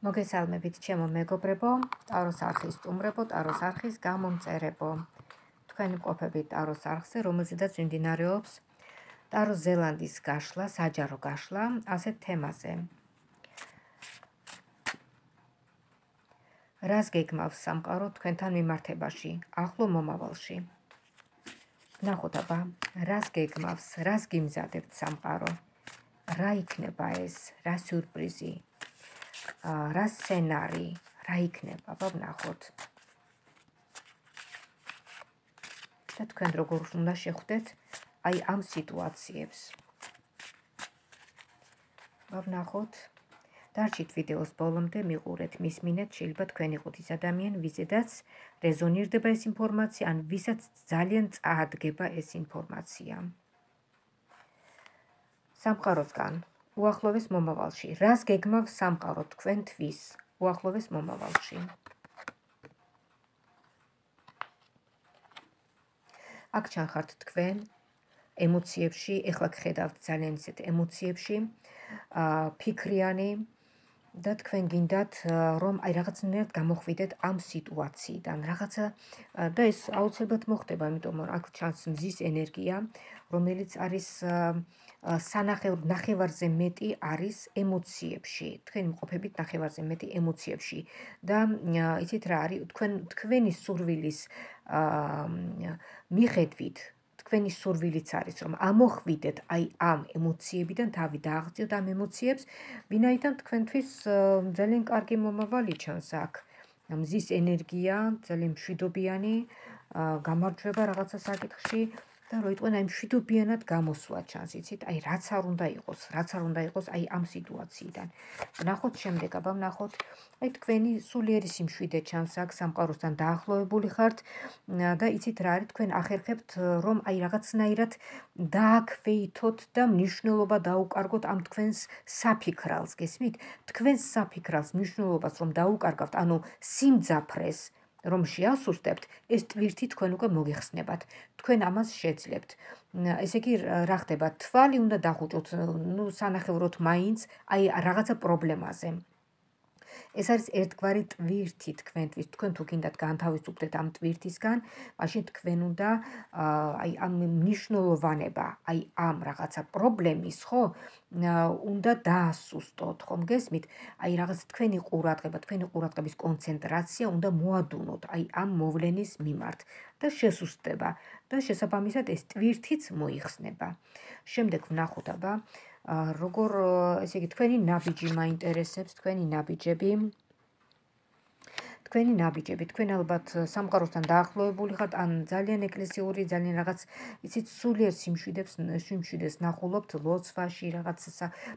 მოგესალმებით ჩემო მეგობრებო, ტაროს არხის სტუმრებო, ტაროს არხის გამომწერებო. თქვენი ყოფებით ტაროს არხზე, რომელზედაც მიმდინარეობს ტარო ზელანდის გაშლა, საჯარო გაშლა, ასეთ თემაზე. რას გეგმავს სამყარო თქვენთან მიმართებაში, ახლო მომავალში? ნახოთ აბა, რას გეგმავს, რას გიმზადებთ სამყარო? რა იქნება ეს, რა სიურპრიზი? რა სცენარი, რა იქნება, აბა ვნახოთ. და თქვენ როგორ უნდა შეხვდეთ აი ამ სიტუაციებს. აბა ვნახოთ. დარჩით ვიდეოს ბოლომდე, მიყურეთ, მისმინეთ, შეიძლება თქვენ იყოთ ის ადამიანი, ვიზედაც რეზონირდება ეს ინფორმაცია, ან ვისაც ძალიან წაადგება ეს ინფორმაცია. სამყაროსგან უახლოვეს მომავალში. რას გეგმავს სამყარო თქვენთვის უახლოვეს მომავალში? აქ ჩანხართ თქვენ ემოციებში, ეხლა გხედავთ ძალიან ისეთ ემოციებში, აა ფიქრიანი და თქვენ გინდათ რომ აი რაღაცნაირად გამოხვიდეთ ამ სიტუაციიდან. რაღაცა და ეს აუცილებლად მოხდება, იმიტომ რომ აქ ჩანს მზის ენერგია, რომელიც არის სანახევრ ნახევარზე მეტი არის ემოციებში. თქვენ იმყოფებით ნახევარზე მეტი ემოციებში და იცით რა არის თქვენ თქვენი სურვილის მიხედვით თქვენი სურვილიც არის რომ ამოხვიდეთ აი ამ ემოციებიდან თავი დააღწიოთ ამ ემოციებს, ვინაიდან თქვენთვის ძალიან კარგი მომავალი ჩანს აქ. მზის ენერგია, ძალიან მშვიდობიანი, გამარჯვება რაღაცა საკითხში და რო იტყვენ აი მშვიდობიანად გამოსვლა ჩანს, იცით? აი რაც არ უნდა იყოს, რაც არ უნდა იყოს აი ამ სიტუაციიდან. ნახოთ შემდეგ, აბა ნახოთ. აი თქვენი სულიერი სიმშვიდე ჩანს აქ სამყაროსთან დაახლოებული ხართ და იცით რა არის თქვენ ახერხებთ რომ აი რაღაცნაირად დააქვეითოთ და მნიშვნელობა დაუკარგოთ ამ თქვენს საფიქრალს, გესმით? თქვენს საფიქრალს მნიშვნელობას რომ დაუკარგავთ, ანუ სიმძაფრეს რომ შეასუსტებთ, ეს ტვირთი თქვენ უკვე მოგიხსნებათ. თქვენ ამას შეძლებთ. ესე იგი, რა ხდება? თვალი უნდა დახუჭოთ, ну, სანახევროთ მაინც, აი რაღაცა პრობლემაზე. ეს არის ერთგვარი ტვირთი თქვენთვის. თქვენ თუ გინდათ განთავისუფლდეთ ამ ტვირთისგან, მაშინ თქვენ უნდა აი ამ მნიშვნელოვანება, აი ამ რაღაცა პრობლემის, ხო? უნდა დაასუსტოთ, ხომ გესმით? აი რაღაც თქვენი ყურადღება, თქვენი ყურადღების კონცენტრაცია უნდა მოადუნოთ აი ამ მოვლენის მიმართ და შესუსტება და შესაბამისად ეს ტვირთიც მოიხსნება. შემდეგ ვნახოთ აბა როგორ ესე იგი თქვენი ნაბიჯი მაინტერესებს, თქვენი ნაბიჯები. თქვენი ნაბიჯები, თქვენ ალბათ სამყაროსთან დაახლოებული ხართ, ან ძალიან ეკლესიური, ძალიან რაღაც, იცით, სულიერ სიმშვიდებს, სიმშვიდეს ნახულობთ ლოცვაში, რაღაც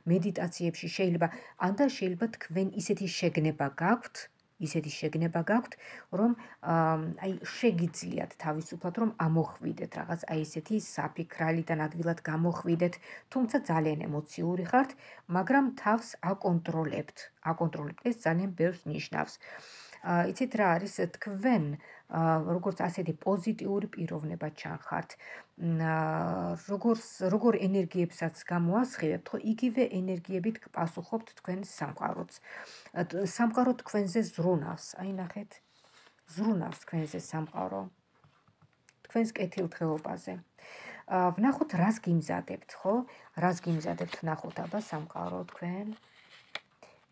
მედიტაციებში შეიძლება, ან და შეიძლება თქვენ ისეთი შეგნება გაქვთ, ისეთი შეგნება გაქვთ, რომ აი შეგიძლიათ თავისუფლად რომ ამოხვიდეთ რაღაც აი ესეთი საფიქრალიდან ადვილად გამოხვიდეთ, თუმცა ძალიან ემოციური ხართ, მაგრამ თავს აკონტროლებთ. აკონტროლებთ ეს ძალიან ბევრს ნიშნავს. იცით რა არის თქვენ? როგორც ასეთი პოზიტიური პიროვნება ჩანხართ როგორც როგორ ენერგიებსაც გამოასხივებთ ხო იგივე ენერგიებით გპასუხობთ თქვენ სამყაროც. სამყარო თქვენზე ზრუნავს აი ნახეთ. ზრუნავს თქვენზე სამყარო თქვენს კეთილდღეობაზე. ვნახოთ რას გიმზადებთ ხო? რას გიმზადებთ ნახოთ აბა სამყარო თქვენ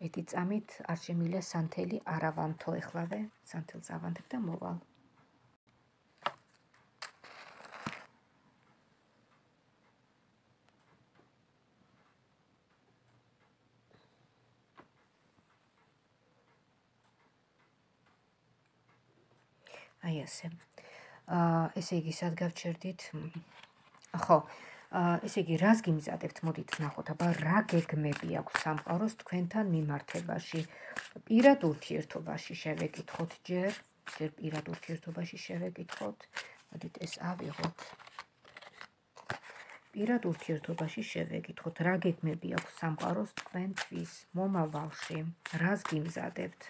მეტი წამით არ შემილია სანთელი არავანთო ეხლავე სანთელს ავანთებ და მოვალ აი ასე. აა ესე იგი, სად გავჩერდით? ხო, ესე იგი, რას გიმზადებთ? მოდით ნახოთ, აბა რა გეგმები აქვს სამყაროს თქვენთან მიმართებაში? პირად ურთიერთობაში შევეკითხოთ ჯერ, ჯერ პირად ურთიერთობაში შევეკითხოთ. მოდით ეს ავიღოთ. პირად ურთიერთობაში შევეკითხოთ, რა გეგმები აქვს სამყაროს თქვენთვის მომავალში? რას გიმზადებთ?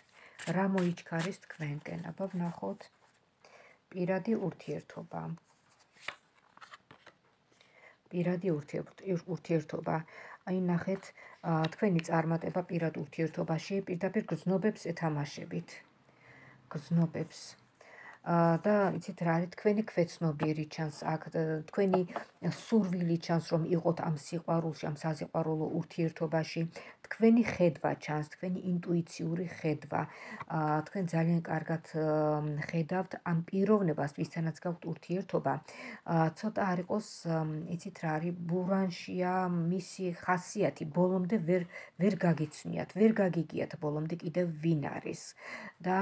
რა მოიჩქარის თქვენკენ? აბა ვნახოთ. პირადი ურთიერთობა. პირადი ურთიერთობა. აი ნახეთ, თქვენი წარმატება პირად ურთიერთობაში პირდაპირ გრძნობებს ეთამაშებით. გრძნობებს. და იცით რა არის თქვენი ქვეცნობიერი ჩანს აქ თქვენი სურვილი ჩანს რომ იყოთ ამ სიყვარულში ამ საზიყვარულო ურთიერთობაში. თქვენი ხედვა ჩანს თქვენი ინტუიციური ხედვა. თქვენ ძალიან კარგად ხედავთ ამ პიროვნებას ვისთანაც გაქვთ ურთიერთობა ცოტა არ იყოს იცით რა არის ბურანშია მისი ხასიათი ბოლომდე ვერ ვერ გაგიცნიათ ვერ გაგიგიათ ბოლომდე კიდევ ვინ არის. და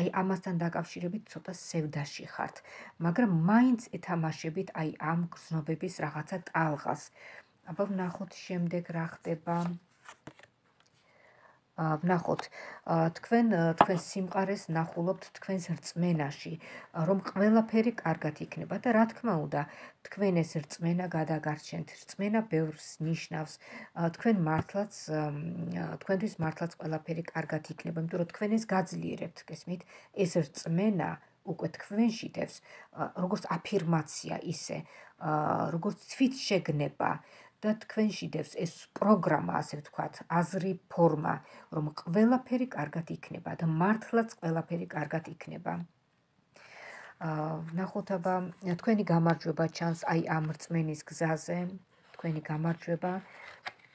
აი ამასთან დაკავშირებით ცოტა სევდაში ხართ, მაგრამ მაინც ეთამაშებით აი ამ გზნობების რაღაცა ტალღას. აბა ვნახოთ შემდეგ რა ხდება. ა ვნახოთ თქვენ თქვენ სიმყარეს ნახულობთ თქვენს რწმენაში, რომ ყველაფერი კარგად იქნება და რა თქმა უნდა, თქვენ ეს რწმენა გადაგარჩენთ. რწმენა ბევრს ნიშნავს. თქვენ მართლაც თქვენთვის მართლაც ყველაფერი კარგად იქნება, იმიტომ რომ თქვენ ეს გაძლიერებთ, გესმით? ეს რწმენა უკვე თქვენში დევს როგორც აფირმაცია ისე როგორც თვით შეგნება და თქვენში დევს ეს პროგრამა ასე ვთქვათ აზრი ფორმა რომ ყველაფერი კარგად იქნება და მართლაც ყველაფერი კარგად იქნება. აა ნახოთ აბა თქვენი გამარჯვება ჩანს აი ამ რწმენის გზაზე. თქვენი გამარჯვება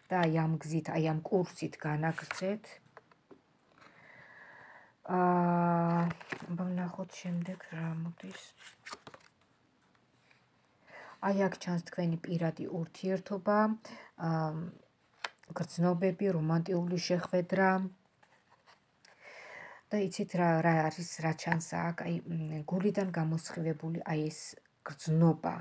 და აი ამ გზით აი ამ კურსით განაგრძეთ აა ვნახოთ შემდეგ რა მოდის. აი აქ ჩანს თქვენი პირადი ურთიერთობა, აა გრძნობები, რომანტიული შეხვედრა. და იცით რა რა არის რა ჩანს აქ, აი გულიდან გამოსხივებული აი ეს გრძნობა.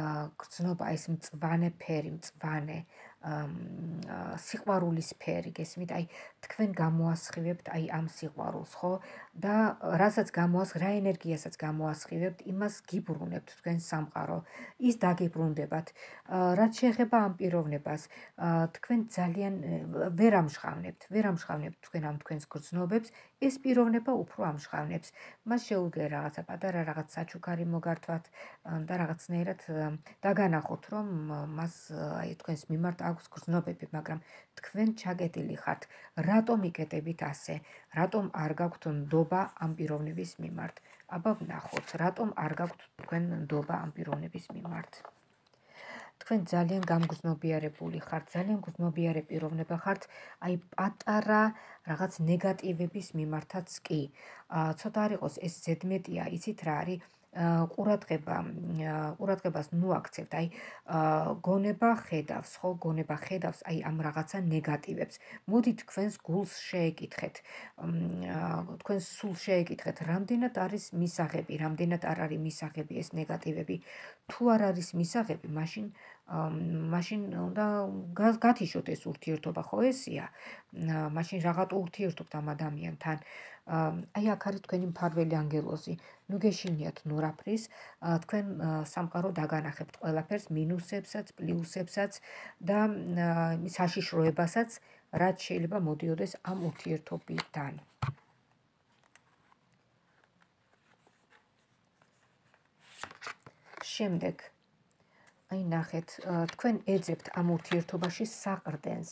აა გრძნობა ეს მწვანე ფერი, მწვანე სიყვარულის ფერი, გესმით? აი თქვენ გამოასხივებთ აი ამ სიყვარულს, ხო? და რასაც გამოას, რა ენერგიასაც გამოასხივებთ, იმას გიბრუნებთ თქვენ სამყარო. ის დაგიბრუნდებათ. რაც შეეხება ამ პიროვნებას, თქვენ ძალიან ვერ ამშხავნებთ, ვერ ამშხავნებთ თქვენ ამ თქვენს გრძნობებს, ეს პიროვნება უფრო ამშხავნებს. მას შეუძლია რაღაცა პატარა რაღაც საჩუქარი მოგართვათ და რაღაცნაირად დაგანახოთ, რომ მას აი თქვენს მიმართ აქვს გრძნობები, მაგრამ თქვენ ჩაგეტილი ხართ, რატომ იკეტებით ასე? რატომ არ გაქვთ ნდობა ამ პიროვნების მიმართ? აბა ვნახოთ, რატომ არ გაქვთ თქვენ ნდობა ამ პიროვნების მიმართ? თქვენ ძალიან გამგზნობიარებული ხართ, ძალიან გზნობიარე პიროვნება ხართ, აი პატარა რაღაც ნეგატივების მიმართაც კი. აა ცოტა არ იყოს ეს ზედმეტია, იცით რა არის? ყურადღება ყურადღებას ნუაქცევთ აი გონება ხედავს ხო? გონება ხედავს აი ამ რაღაცა ნეგატივებს. მოდი თქვენს გულს შეეკითხეთ. თქვენს სულ შეეკითხეთ. რამდენად არის მისაღები? რამდენად არ არის მისაღები ეს ნეგატივები თუ არ არის მისაღები მაშინ მაშინ უნდა გათიშოთ ეს ურთიერთობა ხო ესია მაშინ რაღაც ურთიერთობთ ამ ადამიანთან აი აქ არის თქვენი მფარველი ანგელოზი. ნუ გეშინიათ ნურაფრის, თქვენ სამყარო დაგანახებთ ყველაფერს, მინუსებსაც, პლუსებსაც და საშიშროებასაც, რაც შეიძლება მოდიოდეს ამ ურთიერთობიდან. შემდეგ აი ნახეთ, თქვენ ეძებთ ამ ურთიერთობაში საყრდენს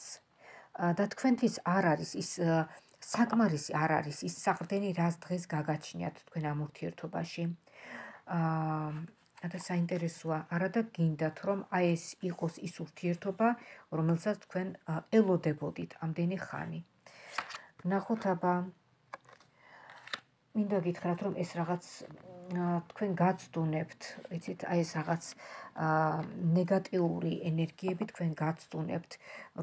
და თქვენთვის არ არის ის საკმარისი არ არის ის საყრდენი, რაც დღეს გაგაჩნიათ თქვენ ამ ურთიერთობაში. აა და საინტერესოა, არადა გინდათ რომ აი ეს იყოს ის ურთიერთობა, რომელსაც თქვენ ელოდებოდით ამდენი ხანი. ნახოთ აბა მინდა გითხრათ რომ ეს რაღაც თქვენ გაცდუნებთ, იცით, აი ეს რაღაც ნეგატიური ენერგიები თქვენ გაცდუნებთ,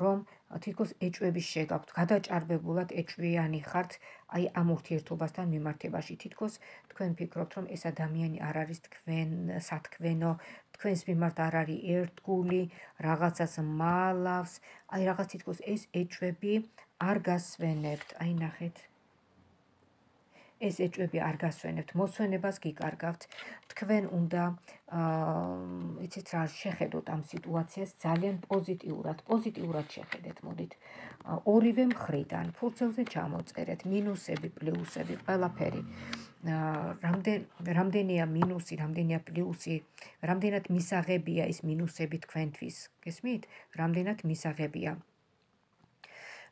რომ თითქოს ეჭვების შეგაქვთ, გადაჭარბებულად ეჭვიანი ხართ აი ამ ურთიერთობასთან მიმართებაში. თითქოს თქვენ ფიქრობთ, რომ ეს ადამიანი არ არის თქვენ სათქვენო, თქვენს მიმართ არ არის ერთგული, რაღაცას მალავს, აი რაღაც თითქოს ეს ეჭვები არ გასვენებთ. აი ნახეთ. ეს ეჭვები არ გასვენებთ, მოსვენებას გიკარგავთ. თქვენ უნდა აა იცით რა შეხედოთ ამ სიტუაციას ძალიან პოზიტიურად, პოზიტიურად შეხედეთ, მოდით. ორივე მხრიდან ფურცელზე ჩამოწერეთ მინუსები, პლუსები, ყველაფერი. რამდენ რამდენია მინუსი, რამდენია პლუსი, რამდენად მისაღებია ის მინუსები თქვენთვის. გესმით? რამდენად მისაღებია?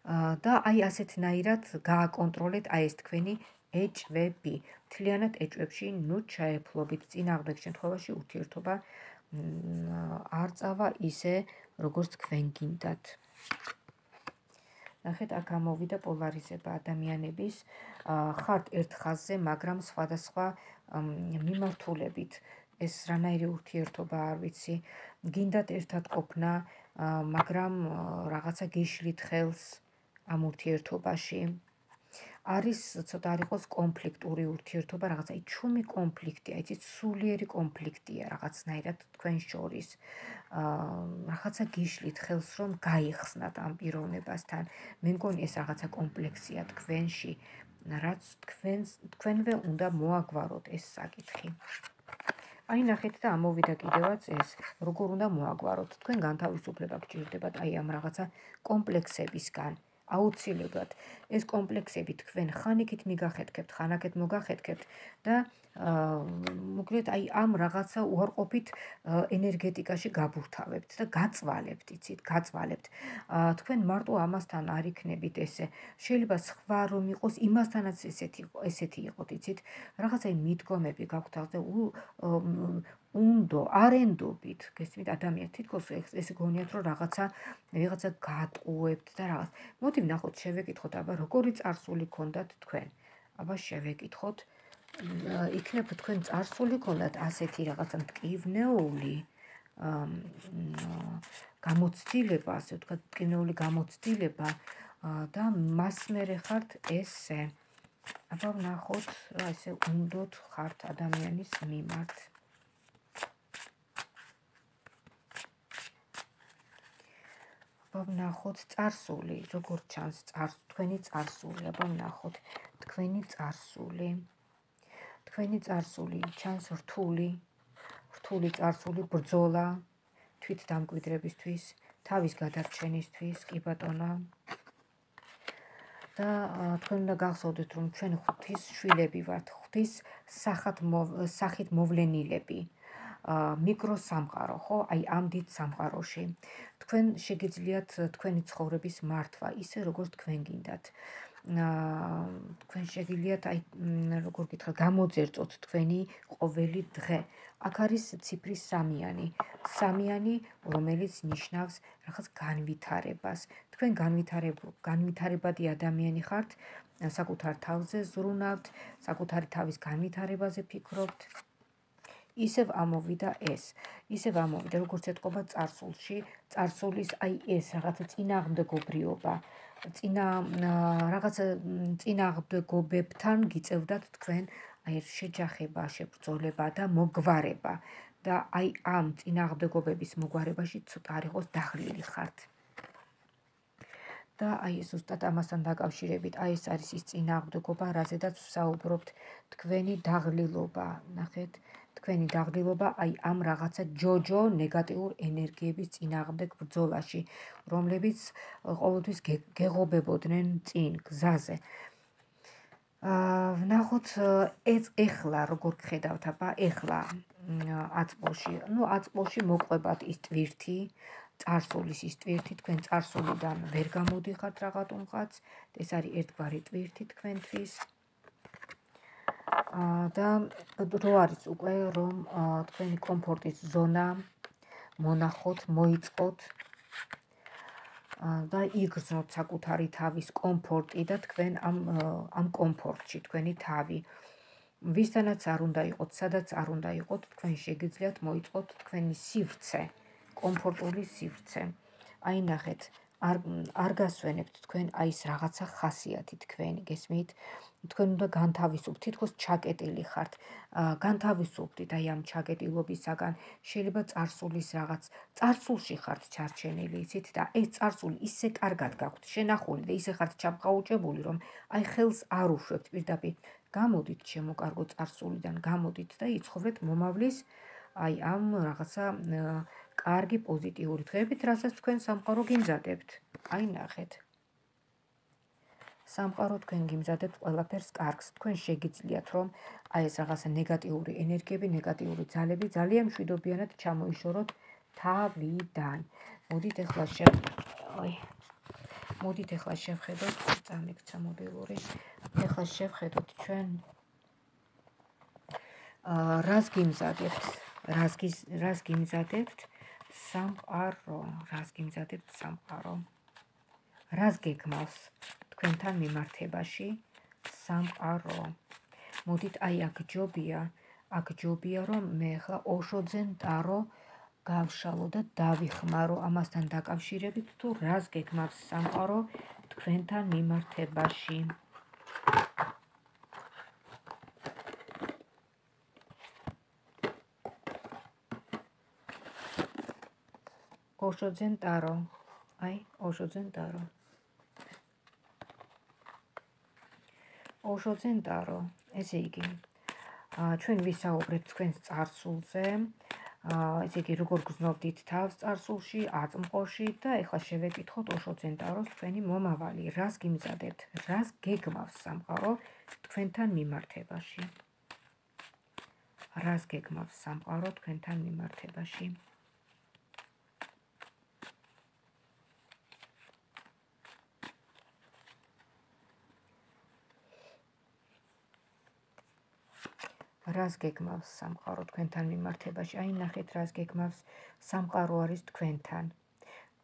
და აი ასეთნაირად გააკონტროლეთ აი ეს თქვენი ეჭვები. მთლიანად ეჭვებში ნუ ჩაეფლობით წინააღმდეგ შემთხვევაში ურთიერთობა არ წავა ისე, როგორც თქვენ გინდათ. ნახეთ, აქ ამოვიდა პოლარიზება ადამიანების. ხართ ერთ ხაზზე, მაგრამ სხვადასხვა მიმართულებით. ეს რანაირი ურთიერთობა არ ვიცი. გინდათ ერთად ყოფნა, მაგრამ რაღაცა გიშლით ხელს ამ ურთიერთობაში. არის ცოტა არ იყოს კონფლიქტური ურთიერთობა, რაღაცა ჩუმი კონფლიქტია, იცით, სულიერი კონფლიქტია რაღაცნაირად თქვენ შორის. აა რაღაცა გიშლით ხელს რომ გაიხსნათ ამ პიროვნებასთან. მე მგონი ეს რაღაცა კომპლექსია თქვენში, რაც თქვენს თქვენვე უნდა მოაგვაროთ ეს საკითხი. აი ნახეთ და ამოვიდა კიდევაც ეს როგორ უნდა მოაგვაროთ თქვენ განთავისუფლება გჭირდებათ აი ამ რაღაცა კომპლექსებისგან აუცილებლად ეს კომპლექსები თქვენ ხანიკით მიგახეთქებთ, ხანაკეთ მოგახეთქებთ და მოკლედ აი ამ რაღაცა უარყოფით ენერგეტიკაში გაბურთავებთ და გაწვალებთ, იცით, გაწვალებთ. თქვენ მარტო ამასთან არ იქნებით ესე. შეიძლება სხვა რომ იყოს, იმასთანაც ესეთი ესეთი იყოთ, იცით. რაღაცა მიდგომები გაქვთ ახლა უნდო არენდობით გესმით ადამიანს თითქოს ეს გონიათ რომ რაღაცა ვიღაცა გატყუებთ და რაღაც მოდი ვნახოთ შევეკითხოთ აბა როგორი წარსული ქონდათ თქვენ აბა შევეკითხოთ იქნებ თქვენ წარსული ქონდათ ასეთი რაღაცა მტკივნეული გამოცდილება ასე ვთქვათ მტკივნეული გამოცდილება და მას მერე ხართ ესე. აბა ვნახოთ რა ესე უნდოთ ხართ ადამიანის მიმართ. აბა ვნახოთ წარსული, როგორ ჩანს წარს თქვენი წარსული, აბა ვნახოთ თქვენი წარსული. თქვენი წარსული ჩანს რთული, რთული წარსული ბრძოლა თვით დამკვიდრებისთვის, თავის გადარჩენისთვის, კი ბატონო. და თქვენ უნდა გახსოვდეთ, რომ ჩვენ ღვთის შვილები ვართ, ღვთის სახათ სახით მოვლენილები. მიკროსამყარო, ხო? აი ამ დიდ სამყაროში. თქვენ შეგიძლიათ თქვენი ცხოვრების მართვა ისე როგორც თქვენ გინდათ. თქვენ შეგიძლიათ აი როგორ გითხრა გამოძერწოთ თქვენი ყოველი დღე. აქ არის ციფრი სამიანი. სამიანი, რომელიც ნიშნავს რაღაც განვითარებას. თქვენ განვითარებო, განვითარებადი ადამიანი ხართ. საკუთარ თავზე ზრუნავთ, საკუთარი თავის განვითარებაზე ფიქრობთ. ისევ ამოვიდა ეს. ისევ ამოვიდა, როგორც ეთყობა царსულში, царსულის აი ეს რაღაცა წინააღმდეგობრიობა. წინა რაღაცა წინააღმდეგობებთან გიწევდათ თქვენ აი შეჯახება, შებრძოლება და მოგვარება. და აი ამ წინააღმდეგობების მოგვარებაში ცოტა არ იყოს დაღლილი ხართ. და აი ზუსტად ამასთან დაკავშირებით, აი ეს არის ის წინააღმდეგობა, რაზედაც ვსაუბრობთ, თქვენი დაღლილობა, ნახეთ, თქვენი დაღლილობა აი ამ რაღაცა ჯოჯო ნეგატიურ ენერგიების წინააღმდეგ ბრძოლაში, რომლებიც ყოველთვის გეღობებოდნენ წინ გზაზე. აა ვნახოთ ეს ეხლა როგორ გხედავთ აბა ეხლა 10 წელში. ну 10 წელში მოყვებათ ის ტვირთი, წარსულის ის ტვირთი თქვენ წარსულიდან ვერ გამოდიხართ რაღაცუმღაც. ეს არის ერთგვარი ტვირთი თქვენთვის. აა და რო არის უკვე რომ თქვენი კომფორტის ზონა მონახოთ, მოიწყოთ და იგრძნოთ საკუთარი თავის კომფორტი და თქვენ ამ ამ კომფორტში თქვენი თავი ვისთანაც არ უნდა იყოთ, სადაც არ უნდა იყოთ, თქვენ შეგიძლიათ მოიწყოთ თქვენი სივრცე, კომფორტული სივრცე. აი ნახეთ, არ არ გასვენებთ თქვენ აი ეს რაღაცა ხასიათი თქვენი გესმით? თქვენ უნდა განთავისუფლდეთ თითქოს ჩაკეტილი ხართ. განთავისუფლდეთ აი ამ ჩაკეტილობისაგან. შეიძლება царსულის რაღაც царსულში ხართ ჩარჩენილი იცით და ეს царსული ისე კარგად გაქვთ შენახული და ისე ხართ ჩამყაუჭებული რომ აი ხელს არ უშვებთ. პირდაპირ გამოდით შემოკარგო царსულიდან გამოდით და იცხოვრეთ მომავლის აი ამ რაღაცა კარგი პოზიტიური დღეებით, რასაც თქვენ სამყარო გიმზადებთ. აი ნახეთ. სამყარო თქვენ გიმზადებთ ყველაფერს კარგს. თქვენ შეგიძლიათ რომ აი ეს რაღაცა ნეგატიური ენერგიები, ნეგატიური ძალები ძალიან მშვიდობიანად ჩამოიშოროთ თავიდან. მოდით ახლა შე აი მოდით ახლა შევხედოთ, წამიქცა მობილური. ახლა შევხედოთ ჩვენ აა რას გიმზადებთ? რას რას გიმზადებთ? სამყარო, რას გიმზადებთ სამყარო? რას გეკმავს თქვენთან მიმართებაში სამყარო? მოდით აი აქ ჯობია, აქ ჯობია რომ მე ახლა ოშოძენ ტარო გავშალო და დავიხმარო ამასთან დაკავშირებით თუ რას გეკმავს სამყარო თქვენთან მიმართებაში. ოშოძენ ტარო. აი, ოშოძენ ტარო. ოშოძენ ტარო. ესე იგი, ჩვენ ვისაუბრებთ თქვენს წარსულზე. აა ესე იგი, როგორ გრძნობდით თავს წარსულში, აწმყოში და ეხლა შევეკითხოთ ოშოძენ ტაროს თქვენი მომავალი. რას გიმზადებთ? რას გეგმავს სამყარო თქვენთან მიმართებაში? რას გეგმავს სამყარო თქვენთან მიმართებაში? რას გეგმავს სამყარო თქვენთან მიმართებაში? აი ნახეთ, რას გეგმავს სამყარო არის თქვენთან.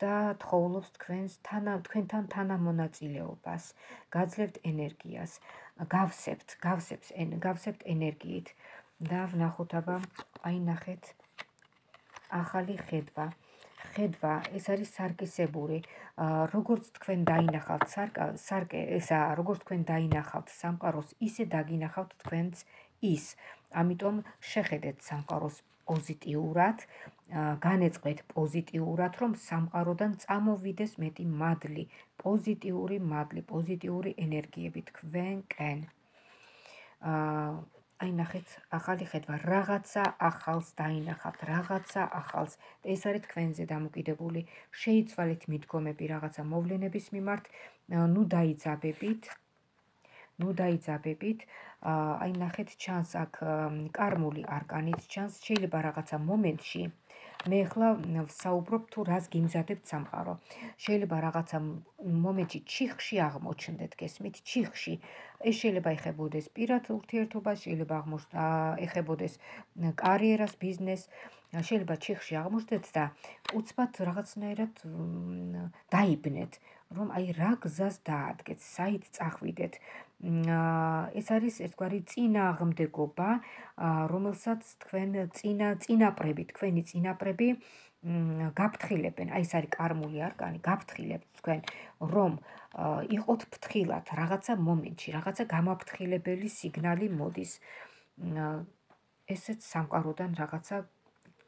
და თხოვლობს თქვენს თანა თქვენთან თანამონაწილეობას, გაძლევთ ენერგიას, გავსებთ, გავსებს ენ გავსებთ ენერგიით და ვნახოთ აბა, აი ნახეთ ახალი ხედვა. ხედვა, ეს არის სარკისებური. როგორც თქვენ დაინახავთ სარკე, ესა როგორც თქვენ დაინახავთ სამყაროს, ისე დაგინახავთ თქვენს ის. ამიტომ შეხედეთ სამყაროს პოზიტიურად, განეწყვეთ პოზიტიურად, რომ სამყაროდან წამოვიდეს მეტი მადლი, პოზიტიური მადლი, პოზიტიური ენერგიები თქვენკენ. აა აი ნახეთ, ახალი ხედვა, რაღაცა ახალს დაინახავთ, რაღაცა ახალს. ეს არის თქვენზე დამოკიდებული. შეიცვალეთ მიდგომები რაღაცა მოვლენების მიმართ, ნუ დაიძაბებით. ნუ დაიძაბებით. აი ნახეთ ჩანს აქ კარმული არკანიც ჩანს შეიძლება რაღაცა მომენტში მე ახლა ვსაუბრობ თუ რას გიმზადებთ სამყარო. შეიძლება რაღაცა მომენტში ჩიხში აღმოჩნდეთ გესმით? ჩიხში. ეს შეიძლება ეხებოდეს პირად ურთიერთობას შეიძლება ეხებოდეს კარიერას ბიზნეს. შეიძლება ჩიხში აღმოჩნდეთ და უცბად რაღაცნაირად დაიბნეთ რომ აი რა გზას დაადგეთ საით წახვიდეთ ეს არის ერთგვარი წინააღმდეგობა, რომელსაც თქვენ წინა წინაპრები, თქვენი წინაპრები გაფრთხილებენ. აი ეს არის კარმული არკანი, გაფრთხილებთ თქვენ, რომ იყოთ ფრთხილად რაღაცა მომენტში, რაღაცა გამაფრთხილებელი სიგნალი მოდის. ესეც სამყაროდან რაღაცა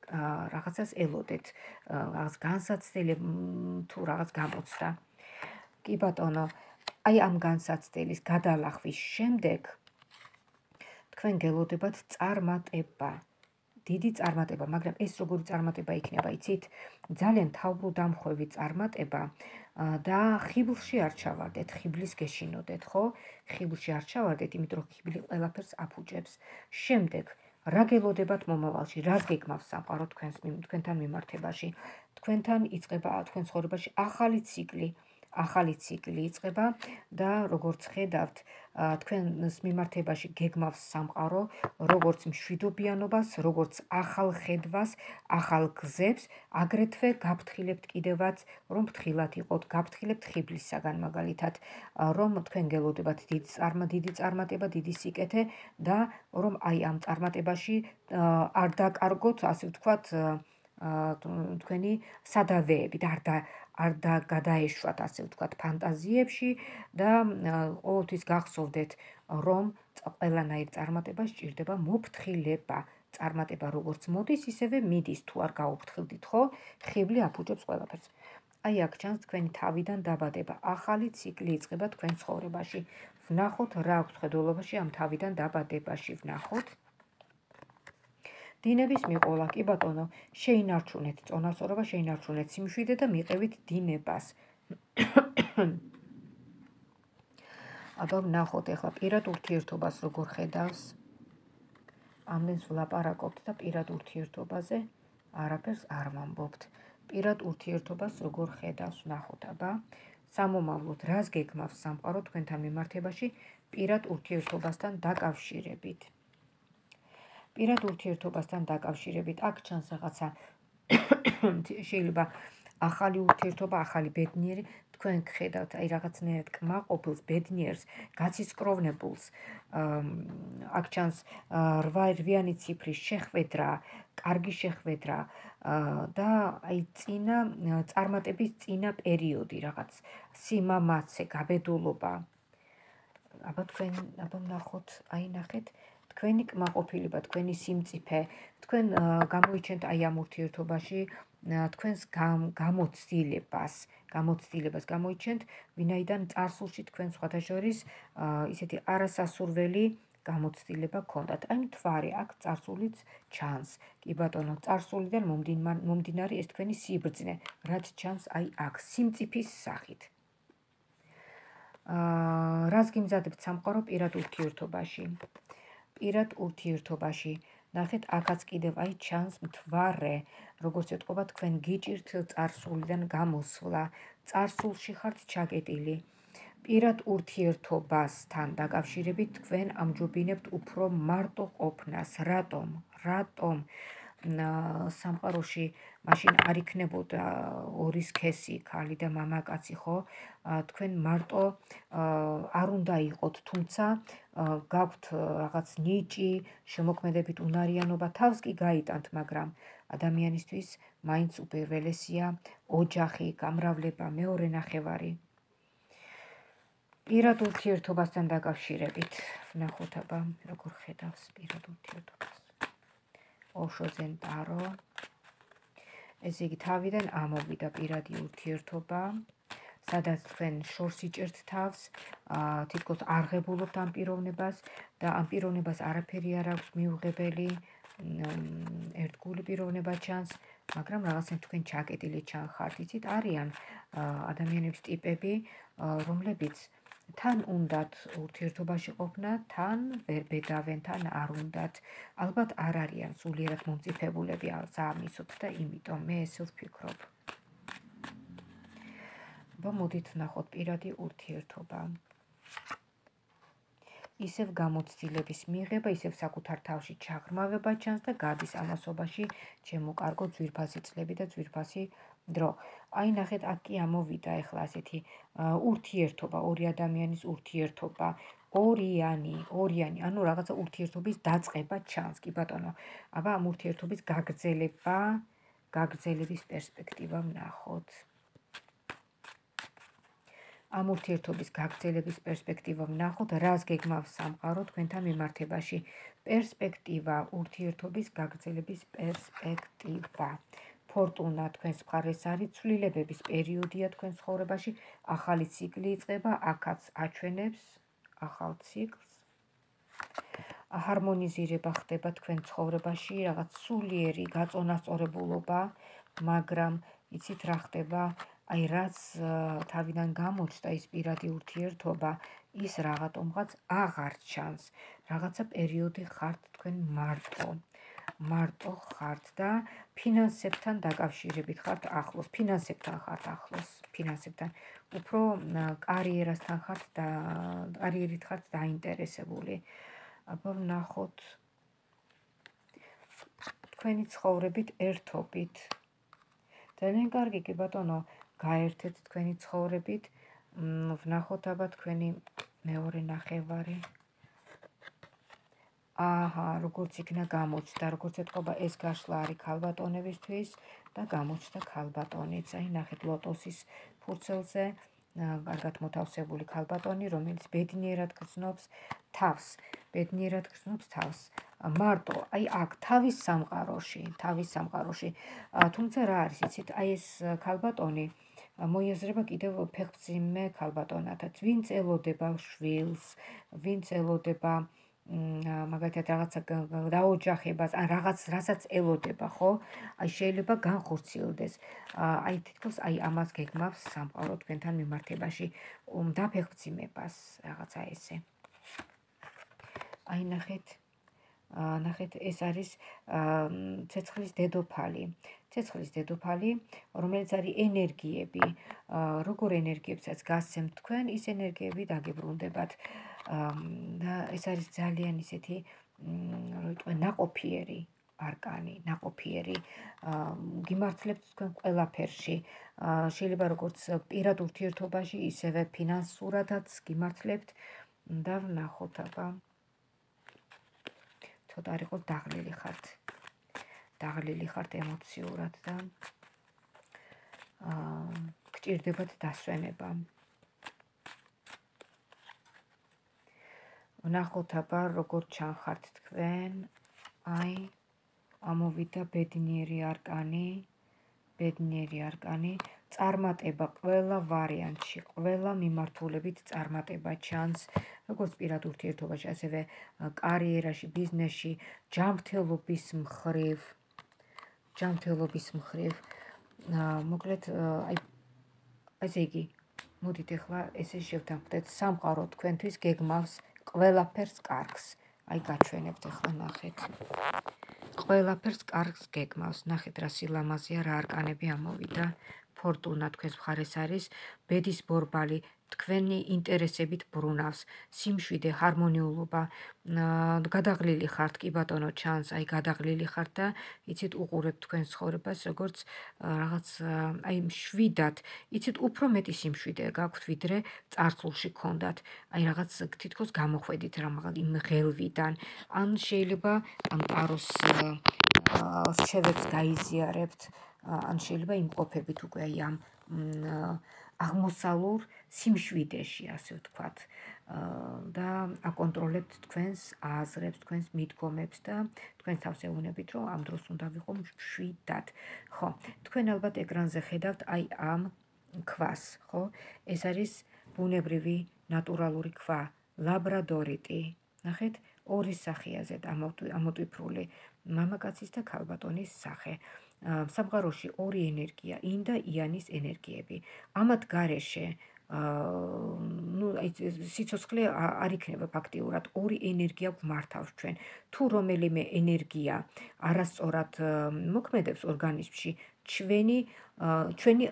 რაღაცას ელოდეთ, რაღაც განსაცდელი თუ რაღაც გამოცდა. კი ბატონო, აი ამ განსაცდელის გადალახვის შემდეგ თქვენ გელოდებათ წარმატება. დიდი წარმატება, მაგრამ ეს როგორი წარმატება იქნება, იცით? ძალიან თავბრუდამხვევი წარმატება და ხიბლში არ ჩავარდეთ, ხიბლის გეშინოდეთ, ხო? ხიბლში არ ჩავარდეთ, იმიტომ რომ ხიბლი ყველაფერს აფუჭებს. შემდეგ რა გელოდებათ მომავალში? რას გეკმავს სამყარო თქვენს თქვენთან მიმართებაში? თქვენთან იწყება თქვენ ცხოვრებაში ახალი ციკლი. ახალი ციკლი იწყება და როგორც ხედავთ, თქვენს მიმართებაში გეგმავს სამყარო, როგორც მშვიდობიანობას, როგორც ახალ ხედვას, ახალ გზებს, აგრეთვე გაფრთხილებთ კიდევაც, რომ ფრთხილად იყოთ, გაფრთხილებთ ხიბლისაგან მაგალითად, რომ თქვენ გელოდებათ დიდი წარმატება, დიდი წარმატება, დიდი სიკეთე და რომ აი ამ წარმატებაში არ დაკარგოთ, ასე ვთქვათ, თქვენი სადავეები და არ და არ და გადაეშვათ ასე ვთქვათ ფანტაზიებში და ყოველთვის გახსოვდეთ რომ ყველანაირ წარმატებას სჭირდება მოფრთხილება. წარმატება როგორც მოდის ისევე მიდის თუ არ გაუფრთხილდით ხო? ხიბლი აფუჭებს ყველაფერს. აი აქ ჩანს თქვენი თავიდან დაბადება. ახალი ციკლი იწყება თქვენ ცხოვრებაში. ვნახოთ რა აქვს ხედულობაში ამ თავიდან დაბადებაში. ვნახოთ დინების მიყოლა. კი ბატონო შეინარჩუნეთ წონასწორობა შეინარჩუნეთ სიმშვიდე და მიყევით დინებას. აბა ნახოთ ახლა პირად ურთიერთობას როგორ ხედავს? ამდენს ვლაპარაკობთ და პირად ურთიერთობაზე არაფერს არ ვამბობთ. პირად ურთიერთობას როგორ ხედავს? ნახოთ აბა. სამომავლოდ რას გეკმავს სამყარო თქვენთან მიმართებაში? პირად ურთიერთობასთან დაკავშირებით პირად ურთიერთობასთან დაკავშირებით აქ ჩანს რაღაცა შეიძლება ახალი ურთიერთობა, ახალი ბედნიერი თქვენ გხედავთ აი რაღაცნაირად კმაყოფილს, ბედნიერს, გაცისკროვნებულს. აქ ჩანს 8-რვიანი ციფრის შეხვედრა, კარგი შეხვედრა და აი წინა წარმატების წინა პერიოდი რაღაც სიმამაცე, გაბედულობა. აბა თქვენ აბა ნახოთ, აი ნახეთ თქვენი კმაყოფილება, თქვენი სიმწიფე, თქვენ გამოიჩენთ აი ამ ურთიერთობაში თქვენს გამოცდილებას, გამოცდილებას გამოიჩენთ, ვინაიდან წარსულში თქვენ სხვათა შორის ისეთი არასასურველი გამოცდილება ქონდათ. აი მთვარე აქ წარსულიც ჩანს. კი ბატონო, წარსულიდან მომდინარე ეს თქვენი სიბრძნე, რაც ჩანს აი აქ სიმწიფის სახით. აა რას გიმზადებთ სამყარო პირად ურთიერთობაში? პირად ურთიერთობაში. ნახეთ აქაც კიდევ აი ჩანს მთვარე როგორც ეთყობა თქვენ გიჭირთ წარსულიდან გამოსვლა. წარსულში ხართ ჩაკეტილი. პირად ურთიერთობასთან დაკავშირებით თქვენ ამჯობინებთ უფრო მარტო ყოფნას. რატომ? რატომ სამყაროში მაშინ არ იქნებოდა ორი სქესი, ქალი და მამაკაცი, ხო? თქვენ მარტო არ უნდა იყოთ, თუმცა გაქვთ რაღაც ნიჭი, შემოქმედებით უნარიანობა, თავს კი გაიტანთ, მაგრამ ადამიანისთვის მაინც უპირველესია ოჯახი, გამრავლება, მეორე ნახევარი. პირად ურთიერთობასთან დაკავშირებით, ნახოთ აბა, როგორ ხედავს პირად ურთიერთობას. ოშოძენ ტარო ესე იგი თავიდან ამოვიდა პირადი ურთიერთობა სადაც თქვენ შორს იჭერთ თავს თითქოს არღებულობთ ამ პიროვნებას და ამ პიროვნებას არაფერი არ აქვს მიუღებელი ერთგული პიროვნება ჩანს მაგრამ რაღაცა თქვენ ჩაკეტილი ჩანხართ. იცით არიან ადამიანების ტიპები რომლებიც თან უნდათ ურთიერთობაში ყოფნა, თან ვერ ბედავენ, თან არ უნდათ. ალბათ არ არიან სულიერად მომწიფებულები ამისოთ და იმიტომ მე ესე ვფიქრობ. მოდით ნახოთ პირადი ურთიერთობა. ისევ გამოცდილების მიღება, ისევ საკუთარ თავში ჩაღრმავება ჩანს და გადის ამასობაში ჩემო კარგო ძვირფასი წლები და ძვირფასი დრო. აი ნახეთ აქ კი ამოვიდა ახლა ასეთი ურთიერთობა, ორი ადამიანის ურთიერთობა, ორიანი, ორიანი, ანუ რაღაცა ურთიერთობის დაწყება ჩანს, კი ბატონო. აბა ამ ურთიერთობის გაგრძელება, გაგრძელების პერსპექტივა ვნახოთ. ამ ურთიერთობის გაგრძელების პერსპექტივა ვნახოთ, რას გეგმავს სამყარო თქვენთან მიმართებაში. პერსპექტივა, ურთიერთობის გაგრძელების პერსპექტივა. ფორტუნა თქვენს მხარეს არის ცვლილებების პერიოდია თქვენს ცხოვრებაში. ახალი ციკლი იწყება აქაც აჩვენებს ახალ ციკლს. ჰარმონიზირება ხდება თქვენ ცხოვრებაში რაღაც სულიერი გაწონასწორებულობა მაგრამ იცით რა ხდება? აი რაც თავიდან გამოჩნდა ის პირადი ურთიერთობა ის რაღაცომღაც აღარ ჩანს. რაღაცა პერიოდი ხართ თქვენ მარტო მარტო ხართ და ფინანსებთან დაკავშირებით ხართ ახლოს, ფინანსებთან ხართ ახლოს, ფინანსებთან. უფრო კარიერასთან ხართ და კარიერით ხართ დაინტერესებული. აბა ვნახოთ თქვენი ცხოვრებით ერთობით. ძალიან კარგი კი ბატონო, გაერთეთ თქვენი ცხოვრებით. ვნახოთ აბა თქვენი მეორე ნახევარი. აჰა, როგორც იქნა გამოჩნდა, როგორც ეთქობა ეს გაშლა არის ქალბატონებისთვის და გამოჩნდა ქალბატონიც. აი, ნახეთ ლოტოსის ფურცელზე, კარგად მოთავსებული ქალბატონი, რომელიც ბედნიერად გრძნობს თავს, ბედნიერად გრძნობს თავს. მარტო, აი აქ თავის სამყაროში, თავის სამყაროში. თუმცა რა არის, იცით, აი ეს ქალბატონი მოიაზრება კიდევ ფეხბზიმე ქალბატონათაც. ვინც ელოდება შვილს, ვინც ელოდება მაგალითად რაღაცა დაოჯახებას ან რაღაც რასაც ელოდება, ხო? აი შეიძლება განხორციელდეს. აი თითქოს აი ამას გეგმავს სამყარო თქვენთან მიმართებაში, დაფეხმძიმებას, რაღაცა ესე. აი ნახეთ, ნახეთ, ეს არის ცეცხლის დედოფალი. ცეცხლის დედოფალი, რომელიც არის ენერგიები, როგორ ენერგიებსაც გასცემთ თქვენ, ის ენერგიები დაგებრუნდებათ. და ეს არის ძალიან ისეთი როიტყვე ناقოფიერი არკანი, ناقოფიერი. გიმართლებთ თქვენ ყველაფერში. შეიძლება როგორც პირად ურთიერთობაში, ისევე ფინანსურადაც გიმართლებთ და ვნახოთ აბა. ცოტა არ იყოს დაღლილი ხართ. დაღლილი ხართ ემოციურად და აა გჭირდებათ დასვენება. ვნახოთ აბა როგორ ჩანხართ თქვენ. აი ამოვიდა ბედნიერი არკანი. ბედნიერი არკანი. წარმატება ყველა ვარიანტში, ყველა მიმართულებით წარმატება ჩანს, როგორც პირად ურთიერთობაში, ასევე კარიერაში, ბიზნესში, ჯანმრთელობის მხრივ. ჯანმრთელობის მხრივ. მოკლედ, აი ესე იგი, მოდით ახლა ესე შევთანხმდეთ, სამყარო თქვენთვის გეგმავს ყველაფერს კარგს. აი გაჩვენებთ ახლა ნახეთ. ყველაფერს კარგს გეგმავს. ნახეთ რა სილამაზეა რა არკანები ამოვიდა. ფორტუნა თქვენს მხარეს არის, ბედის ბორბალი თქვენი ინტერესებით ბრუნავს, სიმშვიდე, ჰარმონიულობა, გადაღლილი ხართ, კი ბატონო, ჩანს, აი გადაღლილი ხართ და იცით უყურებთ თქვენს ცხოვრებას, როგორც რაღაც აი მშვიდად, იცით უფრო მეტი სიმშვიდე გაქვთ, ვიდრე წარსულში ქონდათ. აი რაღაც თითქოს გამოხვედით რა მაგალ იმ ღელვიდან. ან შეიძლება ამ ტაროს რჩევებს გაიზიარებთ. ან შეიძლება იმყოფებით უკვე აი ამ აღმოსალურ სიმშვიდეში, ასე ვთქვათ. და აკონტროლებთ თქვენს აზრებს, თქვენს მიდგომებს და თქვენ თავს ეუბნებით, რომ ამ დროს უნდა ვიყო მშვიდად. ხო, თქვენ ალბათ ეკრანზე ხედავთ აი ამ ქვას, ხო? ეს არის ბუნებრივი ნატურალური ქვა, ლაბრადორიტი. ნახეთ, ორი სახეა ზედ ამოტვიფრული მამაკაცის და ქალბატონის სახე. სამყაროში ორი ენერგია, ინ და იანის ენერგიები. ამათ გარეშე აა აი სიცოცხლე არ იქნება ფაქტიურად. ორი ენერგია გვმართავს ჩვენ. თუ რომელიმე ენერგია არასწორად მოქმედებს ორგანიზმში ჩვენი ჩვენი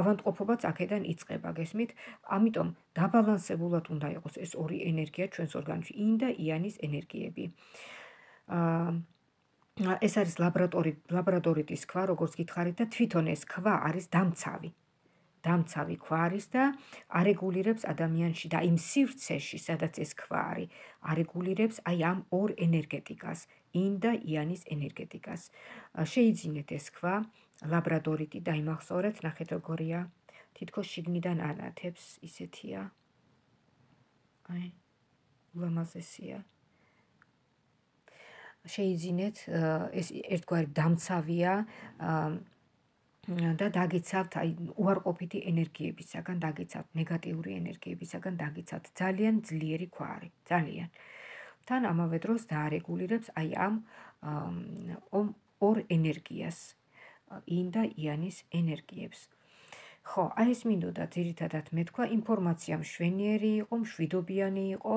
ავანტყოფობაც აქედან იწყება გესმით? ამიტომ დაბალანსებულად უნდა იყოს ეს ორი ენერგია ჩვენს ორგანიზმში ინ და იანის ენერგიები. აა ეს არის ლაბორატორი ლაბორატორიტის ქვა, როგორც გითხარით და თვითონ ეს ქვა არის დამცავი. დამცავი ქვა არის და არეგულირებს ადამიანში და იმ სივრცეში, სადაც ეს ქვა არის, არეგულირებს აი ამ ორ ენერგეტიკას, ინ და იანის ენერგეტიკას. შეიძინეთ ეს ქვა ლაბორატორიტი და იმახსოვრეთ, ნახეთ როგორია. თითქოს შიგნიდან ანათებს, ისეთია. აი, ულამაზესია. შეიძინეთ ეს ერთგვარი დამცავია და დაგიცავთ აი უარყოფითი ენერგიებისაგან დაგიცავთ ნეგატიური ენერგიებისაგან დაგიცავთ ძალიან ძლიერი ქვარი ძალიან. თან ამავე დროს დაარეგულირებს აი ამ ორ ენერგიას ინ და იანის ენერგიებს. ხო აი ეს მინდოდა ძირითადად მეთქვა. ინფორმაცია მშვენიერი იყო მშვიდობიანი იყო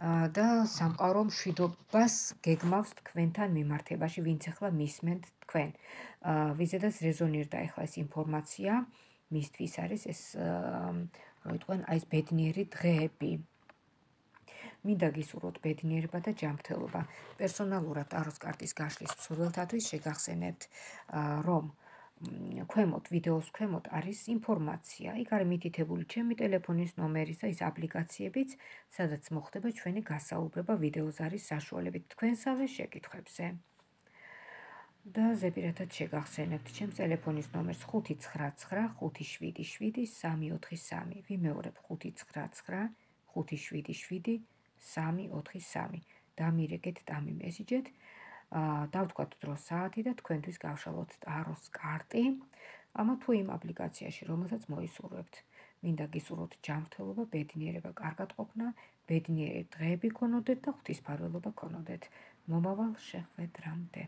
და სამყარო მშვიდობას გეგმავს თქვენთან მიმართებაში, ვინც ახლა მისმენთ თქვენ. ვიზედაც რეზონირდა ახლა ეს ინფორმაცია, მისთვის არის ეს როიტყვენ აი ეს ბედნიერი დღეები. მინდა გისურვოთ ბედნიერება და ჯანმრთელობა. პერსონალურად ტაროს კარტის გაშლის მსურველთათვის შეგახსენებთ, რომ ქვემოთ ვიდეოს ქვემოთ არის ინფორმაცია. იქ არის მითითებული ჩემი ტელეფონის ნომერი და ის აპლიკაციებიც, სადაც მოხდება ჩვენი გასაუბრება ვიდეოს არის საშუალებით თქვენსავე შეკითხვებზე. და ზეპირათად შეგახსენებთ ჩემს ტელეფონის ნომერს 599577343. ვიმეორებ 599577343. დამირეკეთ და მიმესიჯეთ. დავთქვათ დრო საათი და თქვენთვის გავშალოთ ტაროს კარტი. ამა თუ იმ აპლიკაციაში, რომელსაც მოისურვებთ. მინდა გისურვოთ ჯანმრთელობა, ბედნიერება, კარგად ყოფნა, ბედნიერი დღეები გქონოდეთ და ღვთისმფარველობა გქონოდეთ. მომავალ შეხვედრამდე.